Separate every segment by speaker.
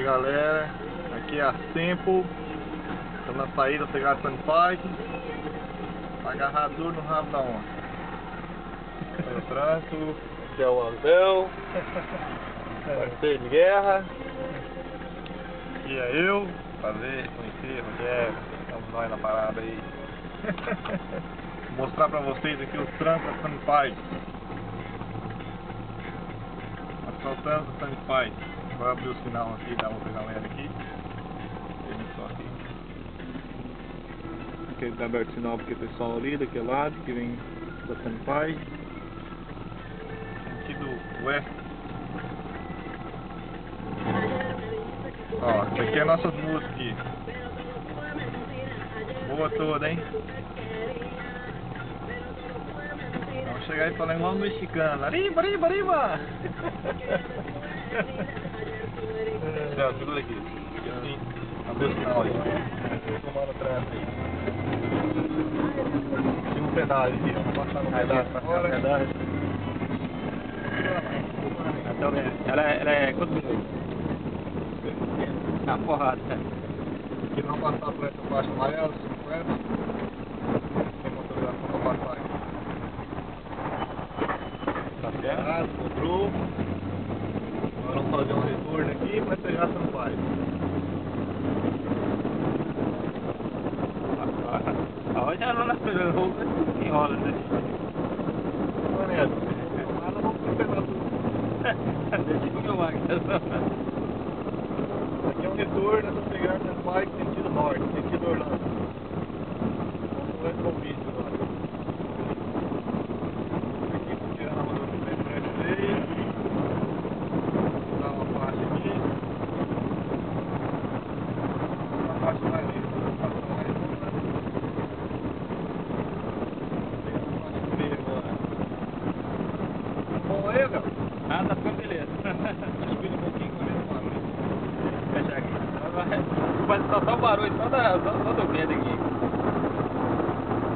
Speaker 1: aí galera, aqui é a Tempo, estamos na saída da Pegada Sun Park, agarrador no rabo da onça. No trânsito, aqui é o Abel, parceiro de guerra, aqui é eu, prazer, conhecer, Rogério, estamos nós na parada aí. Vou mostrar pra vocês aqui os trancos da Park. Assaltando Sun Park. Vou abrir o sinal aqui da outra galera aqui. Só aqui. Aqui tá aberto o sinal porque o pessoal ali daquele lado que vem da Senpai. Sentido oeste. Ó, essa aqui é a nossas músicas aqui. Boa toda, hein? Vamos chegar aí falando igual um mexicano. Arriba, arriba, arriba! Céu, segura aqui. Assim, abriu o sinal aí. Tomando trânsito aí. Aqui, vamos passar no pedágio pra fora.
Speaker 2: Até o ela, é- ela é quantos minutos? Ah, porrada.
Speaker 1: Que não passar por essa faixa amarela, 50. Tem motorização pra passar aí. Tá certo? Comprou. Agora vamos fazer um retorno aqui pra pegar São Paulo.
Speaker 2: Ó, já não nasceu de novo, enrola, né?
Speaker 1: Maneiro. Agora vamos pro pedaço.
Speaker 2: Deixa eu aqui.
Speaker 1: Aqui é um retorno, essa pegada São Paulo sentido norte, sentido Orlando. Vamos ver o agora. Aqui tô tirando a rodovia de frente dele. Vou dar uma faixa aqui. Uma faixa mais lenta, uma faixa mais lenta. Tem uma faixa no meio agora. Bom aí, meu?
Speaker 2: Ah, tá ficando
Speaker 1: Espelha um pouquinho com ele, mano.
Speaker 2: Fechar aqui. Vai só só o barulho, só, da, só, só do medo aqui.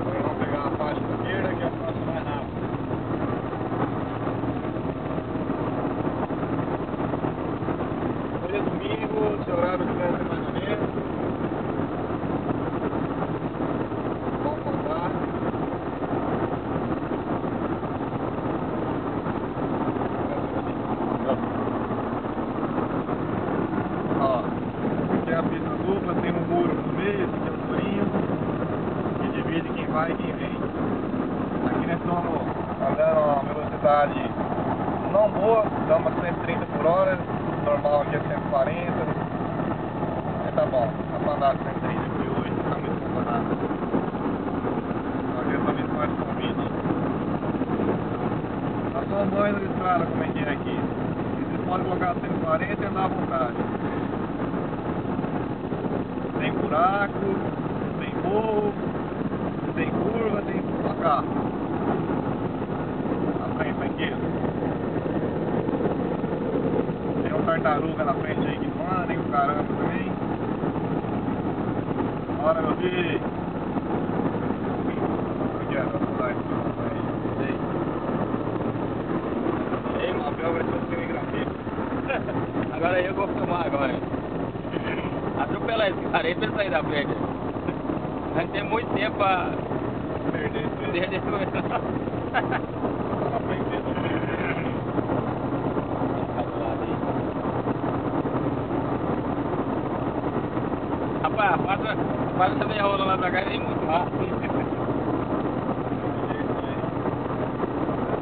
Speaker 1: Agora vamos pegar a faixa esquerda, que é a faixa mais rápida. Hoje é domingo, seu horário de trânsito é mais ou menos. Vamos mandar. Ó, pista dupla, tem um muro no meio, esse aqui o murinho que divide quem vai e quem vem. Aqui nós estamos andando a uma velocidade não boa, dá umas 130 por hora, normal aqui é 140. Mas tá bom, dá pra andar 130 por hoje, tá muito nada. Agradeço mais o convite. Nós somos bons na estrada, como é que é aqui. Vocês podem colocar 140 e andar à vontade. Tem buraco, tem morro, tem curva, tem placar. Na frente aqui. Tem um tartaruga na frente aí que não anda, tem um caramba também. Bora meu filho. Aqui, ó, vou dar esse aí.
Speaker 2: Ei,
Speaker 1: O Abel vai ser o cinegrafista.
Speaker 2: Agora eu vou filmar agora. Atropela esse cara aí pra ele sair da frente. A gente tem muito tempo pra
Speaker 1: Perder esse vídeo.
Speaker 2: perder
Speaker 1: dele.
Speaker 2: Rapaz, passa, passa essa meia rola lá pra cá e vem muito rápido.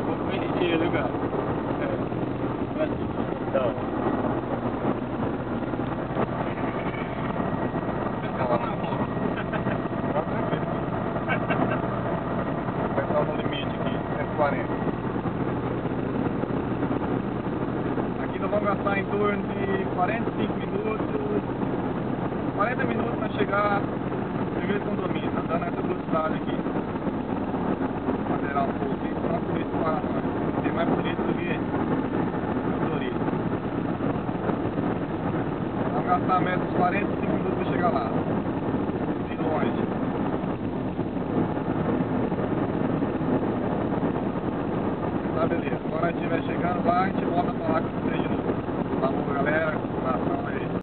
Speaker 2: Um pouco ligeiro, cara. Então.
Speaker 1: Tá tranquilo. Vai estar no limite aqui, 140. Aqui nós vamos gastar em torno de 45 minutos, 40 minutos para chegar no primeiro condomínio, andando nessa velocidade aqui. Acelerar um pouco aqui, senão a polícia para nós. Tem mais polícia do que motorista. Vamos gastar média dos 45 minutos para chegar lá. Beleza. Quando a gente estiver chegando lá, a gente volta a falar com vocês de. Falou, galera. Um.